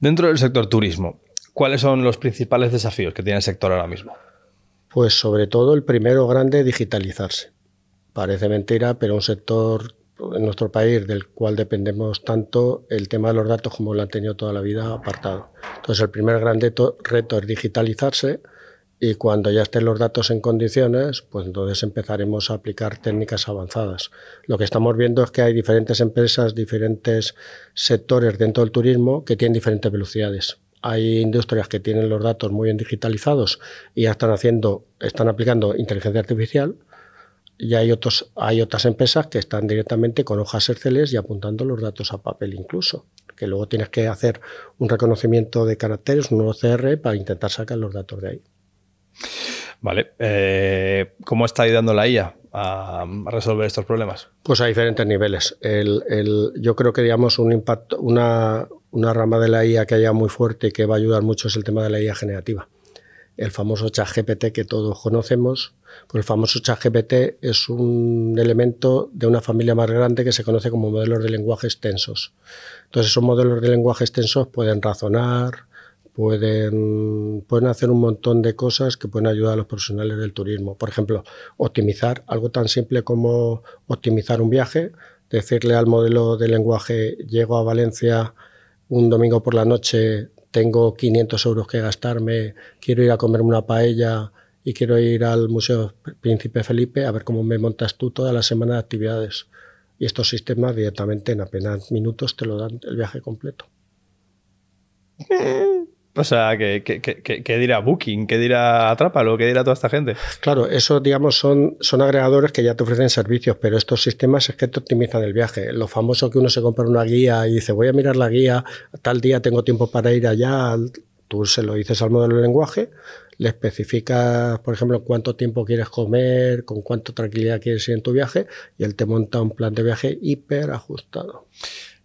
Dentro del sector turismo, ¿cuáles son los principales desafíos que tiene el sector ahora mismo? Pues sobre todo el primero grande, digitalizarse. Parece mentira, pero un sector en nuestro país del cual dependemos tanto, el tema de los datos como lo han tenido toda la vida apartado. Entonces el primer gran reto, es digitalizarse y cuando ya estén los datos en condiciones, pues entonces empezaremos a aplicar técnicas avanzadas. Lo que estamos viendo es que hay diferentes empresas, diferentes sectores dentro del turismo que tienen diferentes velocidades. Hay industrias que tienen los datos muy bien digitalizados y ya están haciendo, están aplicando inteligencia artificial. Y hay, otros, hay otras empresas que están directamente con hojas Excel y apuntando los datos a papel incluso, que luego tienes que hacer un reconocimiento de caracteres, un OCR, para intentar sacar los datos de ahí. Vale. Eh, ¿Cómo está ayudando la IA a resolver estos problemas? Pues a diferentes niveles. yo creo que, digamos, un impacto, una, rama de la IA que haya muy fuerte y que va a ayudar mucho es el tema de la IA generativa. El famoso chat GPT que todos conocemos. Pues el famoso chat GPT es un elemento de una familia más grande que se conoce como modelos de lenguaje extensos. Entonces, esos modelos de lenguaje extensos pueden razonar, pueden, pueden hacer un montón de cosas que pueden ayudar a los profesionales del turismo. Por ejemplo, optimizar algo tan simple como optimizar un viaje, decirle al modelo de lenguaje, llego a Valencia un domingo por la noche, tengo 500 euros que gastarme, quiero ir a comerme una paella y quiero ir al Museo Príncipe Felipe a ver cómo me montas tú toda la semana de actividades. Y estos sistemas directamente en apenas minutos te lo dan el viaje completo. O sea, ¿qué, dirá Booking? ¿Qué dirá Atrápalo? ¿Qué dirá toda esta gente? Claro, eso, digamos, son, son agregadores que ya te ofrecen servicios, pero estos sistemas es que te optimizan el viaje. Lo famoso que uno se compra una guía y dice, voy a mirar la guía, tal día tengo tiempo para ir allá, tú se lo dices al modelo de lenguaje, le especificas, por ejemplo, cuánto tiempo quieres comer, con cuánta tranquilidad quieres ir en tu viaje, y él te monta un plan de viaje hiper ajustado.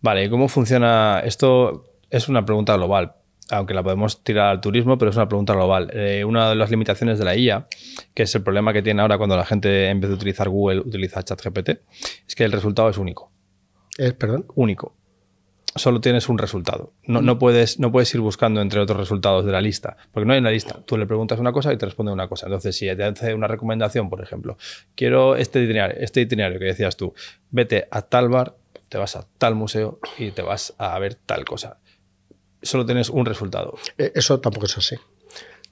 Vale, ¿y cómo funciona esto? Es una pregunta global, aunque la podemos tirar al turismo, pero es una pregunta global. Eh, una de las limitaciones de la IA, que es el problema que tiene ahora cuando la gente en vez de utilizar Google utiliza ChatGPT, es que el resultado es único. ¿Es, perdón? Único. Solo tienes un resultado. No, no, puedes, no puedes ir buscando entre otros resultados de la lista, porque no hay una lista. Tú le preguntas una cosa y te responde una cosa. Entonces, si te hace una recomendación, por ejemplo, quiero este itinerario, este itinerario que decías tú, vete a tal bar, te vas a tal museo y te vas a ver tal cosa solo tienes un resultado. Eh, eso tampoco es así.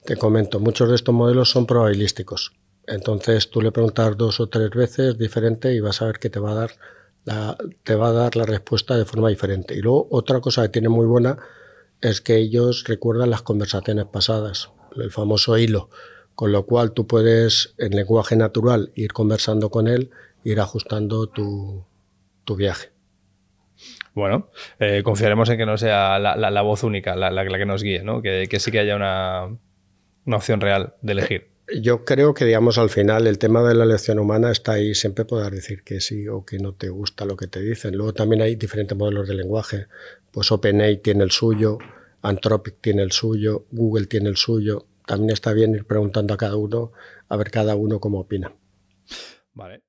Te comento, muchos de estos modelos son probabilísticos. Entonces tú le preguntas dos o tres veces diferente y vas a ver que te va a dar la, te va a dar la respuesta de forma diferente. Y luego otra cosa que tiene muy buena es que ellos recuerdan las conversaciones pasadas, el famoso hilo, con lo cual tú puedes en lenguaje natural ir conversando con él, ir ajustando tu, tu viaje. Bueno, eh, confiaremos en que no sea la, voz única la, que nos guíe, ¿no? Que, sí que haya una, opción real de elegir. Yo creo que, digamos, al final el tema de la elección humana está ahí. Siempre poder decir que sí o que no te gusta lo que te dicen. Luego también hay diferentes modelos de lenguaje. Pues OpenAI tiene el suyo, Anthropic tiene el suyo, Google tiene el suyo. También está bien ir preguntando a cada uno, a ver cada uno cómo opina. Vale.